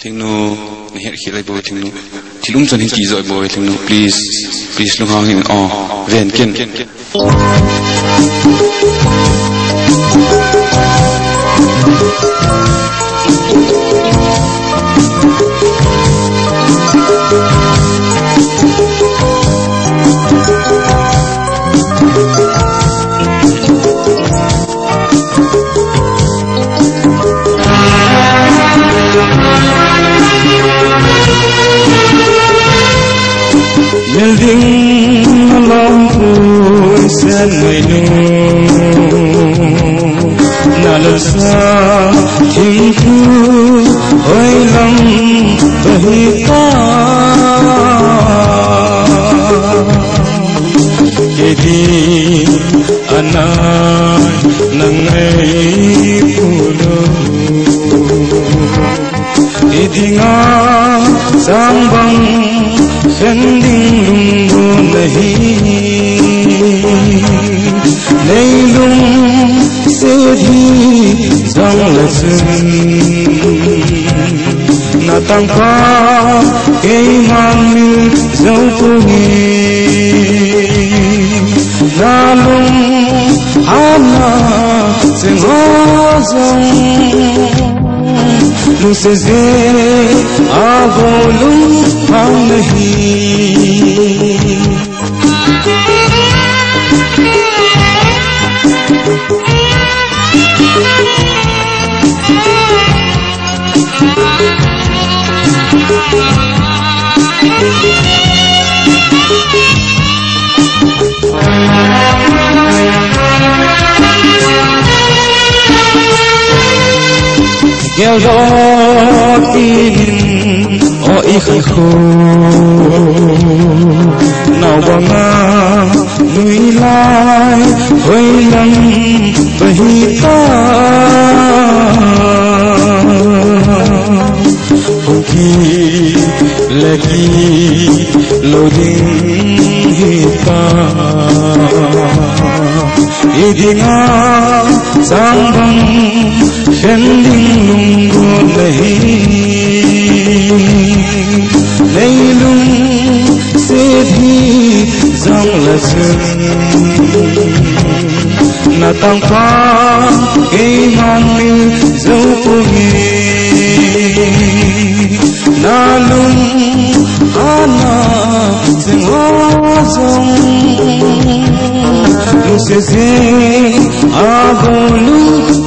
tingnu nihat khilai boy tingnu tilum chon hin ki joy boy tingnu please please lu hang in oh ven ken Thank you. Along through sen người nu Kedi anai nangai puno Idinga sambang lăsând Natangpa ei mami zău pungi Nalung hana se ngozong मुझसे आ बोलूं हम नहीं Thank you. Nghe rõ tin ôi khăn khô Nào bà nga nuôi lai Hơi lắm với ta. Hùng khí lệ khí lô đình hi ta đi hita Idinga sambang shending là rừng là tăng pha cái hàn mi, dấu của nghề na lung na rừng hoa rồng. Lúc sẽ dễ à vô lúc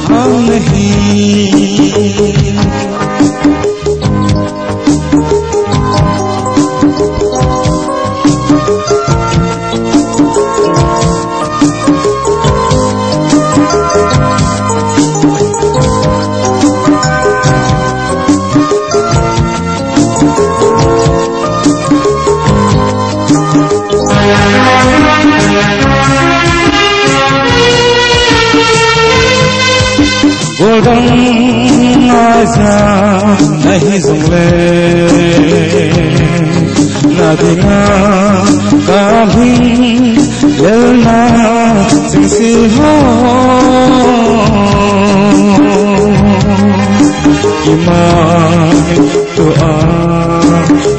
Golden Aza nahi zungle Nadinga kabhi lelna singsi ho Imai doa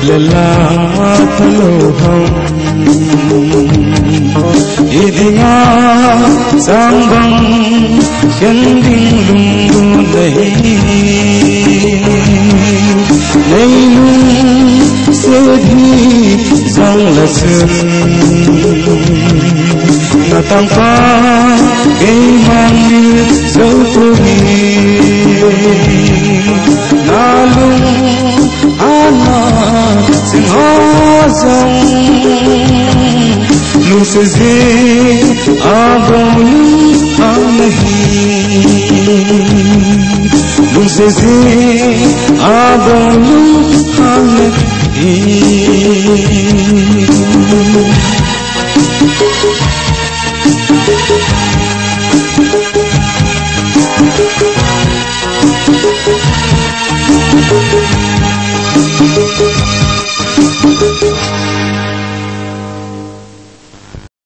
lela thalo hum Idinga sangbang kending Yesus Datang iman di sepuni Nalung anak sing hozong Nusizi abang amehi Nusizi abang amehi